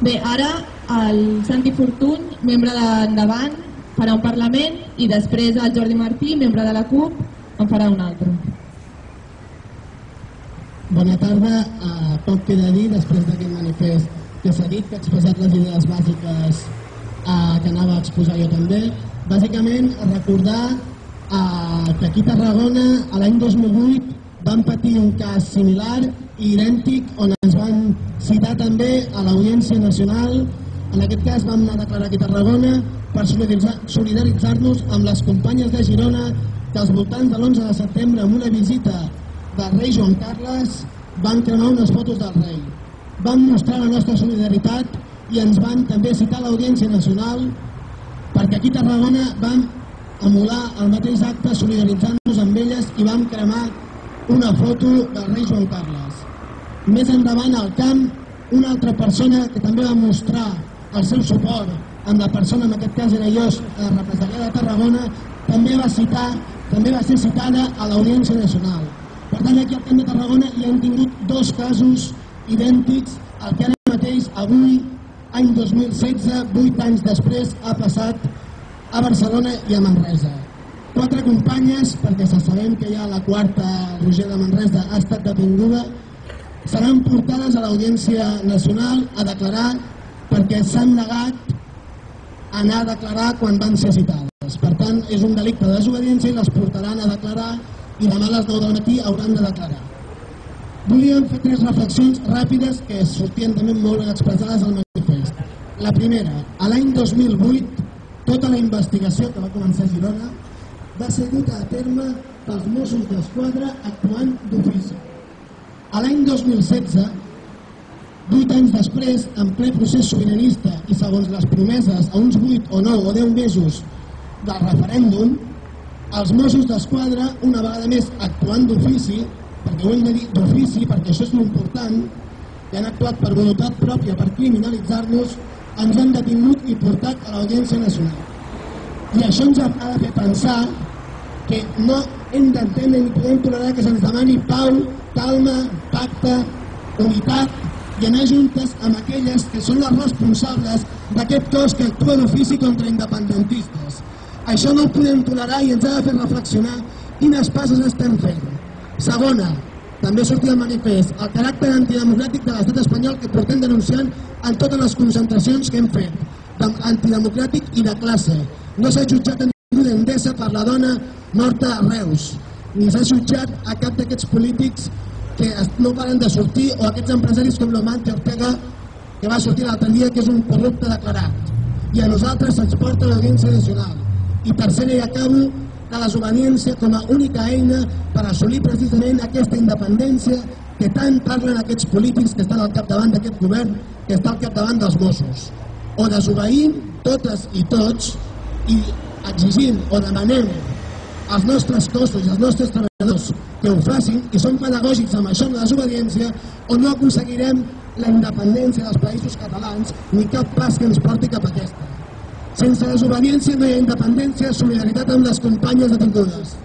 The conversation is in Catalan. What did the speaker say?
Bé, ara el Santi Fortuny, membre d'Endavant, farà un Parlament i després el Jordi Martí, membre de la CUP, en farà un altre. Bona tarda. Uh, poc queda dir després d'aquest manifest que s'ha dit, que ha expressat les idees bàsiques uh, que anava a exposar jo també. Bàsicament, recordar uh, que aquí a Tarragona, l'any 2008, vam patir un cas similar i idèntic on ens van citar també a l'Audiència Nacional. En aquest cas vam anar a declarar aquí a Tarragona per solidaritzar-nos amb les companyes de Girona que als voltants de l'11 de setembre amb una visita del rei Joan Carles van cremar unes fotos del rei. Vam mostrar la nostra solidaritat i ens van també citar l'Audiència Nacional perquè aquí a Tarragona vam emular el mateix acte solidaritzant-nos amb elles i vam cremar una foto del rei Joan Carles. Més endavant al camp, una altra persona que també va mostrar el seu suport amb la persona, en aquest cas era jo, eh, represaliada de Tarragona, també va citar, també va ser citada a l'Audiència Nacional. Per tant, aquí al Camp de Tarragona hi han tingut dos casos idèntics al que ara mateix, avui, any 2016, vuit anys després, ha passat a Barcelona i a Manresa quatre companyes, perquè se sabem que ja la quarta, Roger de Manresa, ha estat detinguda, seran portades a l'Audiència Nacional a declarar perquè s'han negat a anar a declarar quan van ser citades. Per tant, és un delicte de desobediència i les portaran a declarar i demà a les 9 del matí hauran de declarar. Volíem fer tres reflexions ràpides que sortien també molt ben expressades al manifest. La primera, a l'any 2008, tota la investigació que va començar a Girona va ser duta a terme pels Mossos d'Esquadra actuant d'ofici. A l'any 2016, vuit anys després, en ple procés sobiranista i segons les promeses a uns 8 o 9 o 10 mesos del referèndum, els Mossos d'Esquadra, una vegada més actuant d'ofici, perquè ho hem de dir d'ofici, perquè això és important, que han actuat per voluntat pròpia per criminalitzar-nos, ens han detingut i portat a l'Audiència Nacional. I això ens ha de fer pensar que no hem d'entendre ni podem tolerar que se'ns demani pau, calma, pacte, unitat i anar juntes amb aquelles que són les responsables d'aquest cos que actua d'ofici contra independentistes. Això no ho podem tolerar i ens ha de fer reflexionar quines passes estem fent. Segona, també sortia el manifest, el caràcter antidemocràtic de l'estat espanyol que portem denunciant en totes les concentracions que hem fet, antidemocràtic i de classe. No s'ha jutjat a ningú d'Endesa per la dona morta a Reus, ni s'ha jutjat a cap d'aquests polítics que no paren de sortir o aquests empresaris com l'Omante Ortega que va sortir l'altre dia que és un corrupte declarat. I a nosaltres se'ns porta l'Audiència Nacional. I tercera i acabo la desobediència com a única eina per assolir precisament aquesta independència que tant parlen aquests polítics que estan al capdavant d'aquest govern que està al capdavant dels Mossos. O desobeïm totes i tots i exigim o demanem als nostres cossos i als nostres treballadors que ho facin i són pedagògics amb això en la desobediència o no aconseguirem la independència dels països catalans ni cap pas que ens porti cap a aquesta. Sense desobediència no hi ha independència, solidaritat amb les companyes detingudes.